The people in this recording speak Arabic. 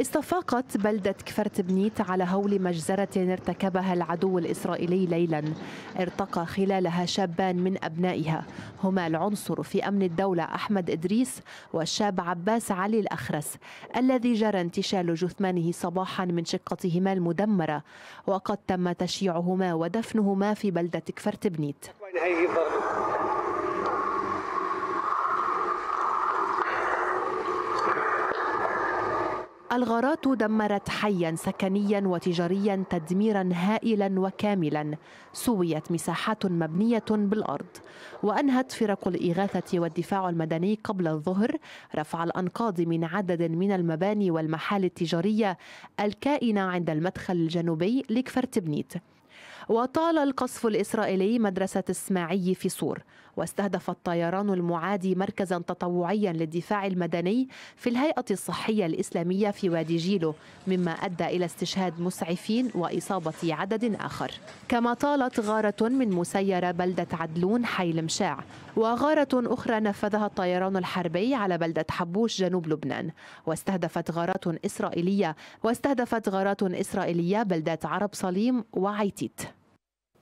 استفاقت بلدة كفرتبنيت على هول مجزرة ارتكبها العدو الإسرائيلي ليلا. ارتقى خلالها شابان من أبنائها. هما العنصر في أمن الدولة أحمد إدريس والشاب عباس علي الأخرس الذي جرى انتشال جثمانه صباحا من شقتهما المدمرة. وقد تم تشييعهما ودفنهما في بلدة كفرتبنيت. الغارات دمرت حيا سكنيا وتجاريا تدميرا هائلا وكاملا. سويت مساحات مبنية بالأرض. وأنهت فرق الإغاثة والدفاع المدني قبل الظهر. رفع الأنقاض من عدد من المباني والمحال التجارية الكائنة عند المدخل الجنوبي لكفر تبنيت. وطال القصف الإسرائيلي مدرسة اسماعي في صور واستهدف الطيران المعادي مركزا تطوعيا للدفاع المدني في الهيئة الصحية الإسلامية في وادي جيلو مما أدى إلى استشهاد مسعفين وإصابة عدد آخر. كما طالت غارة من مسيرة بلدة عدلون حي المشاع وغارة أخرى نفذها الطيران الحربي على بلدة حبوش جنوب لبنان. واستهدفت غارات إسرائيلية واستهدفت غارات إسرائيلية بلدات عرب صليم tid.